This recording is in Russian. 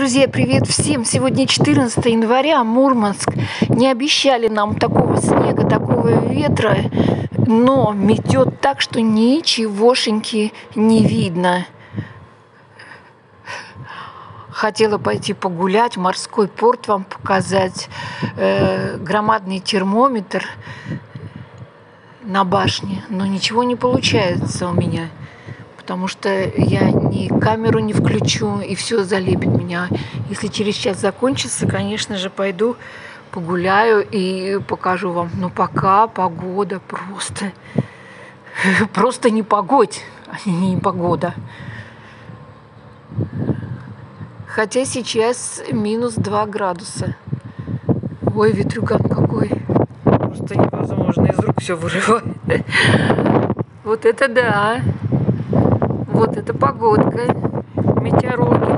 Друзья, привет всем! Сегодня 14 января, Мурманск. Не обещали нам такого снега, такого ветра, но метет так, что ничегошеньки не видно. Хотела пойти погулять, морской порт вам показать, э, громадный термометр на башне, но ничего не получается у меня потому что я ни камеру не включу, и все залепит меня. Если через час закончится, конечно же, пойду погуляю и покажу вам. Но пока погода просто, просто не погодь, а не погода. Хотя сейчас минус 2 градуса. Ой, ветрюган какой. Просто невозможно, из рук все вырывает. Вот это да! Вот это погодка. Метеорологи